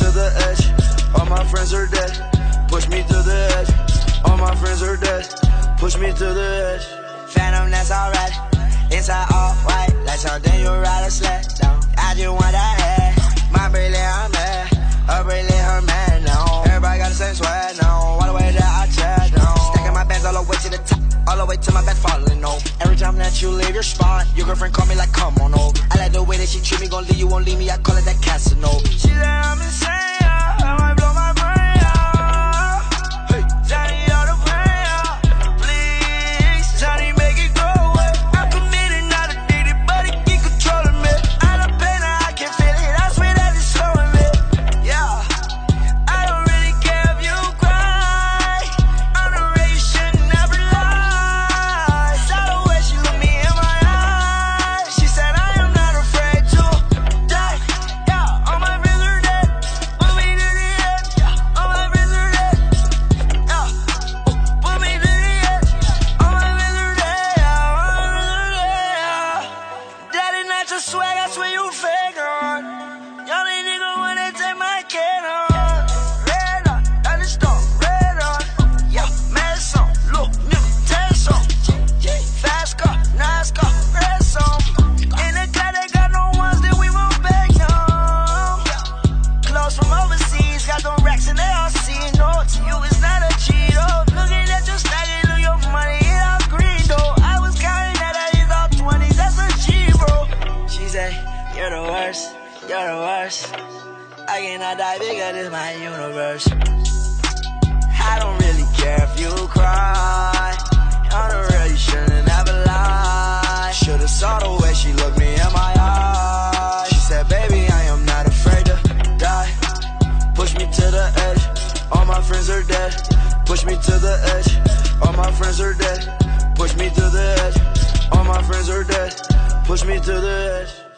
To the edge. All my friends are dead. Push me to the edge. All my friends are dead. Push me to the edge. Phantom, that's alright. Inside all white, like something you ride a sled down. I just want that head. My brilliant, I'm mad. A brilliant, her man, no. Everybody got the same swag, no. All the way that I tread, no. Stacking my bands all the way to the top. All the way to my back falling, no. Every time that you leave your spot, your girlfriend call me like, come on over. I like the way that she treat me, gon' leave you, won't leave me. I call it that Casanova. You're the worst. I cannot die bigger than my universe. I don't really care if you cry. On the real, you shouldn't ever lie. Should've saw the way she looked me in my eyes. She said, baby, I am not afraid to die. Push me to the edge. All my friends are dead. Push me to the edge. All my friends are dead. Push me to the edge. All my friends are dead. Push me to the edge.